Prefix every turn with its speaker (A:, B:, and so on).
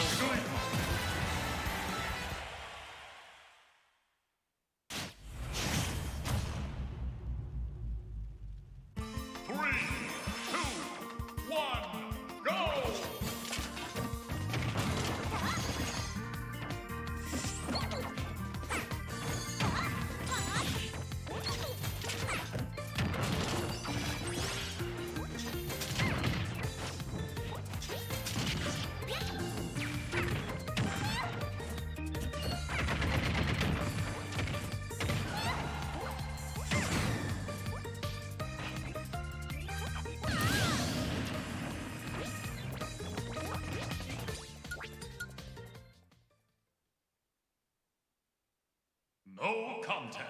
A: No contest.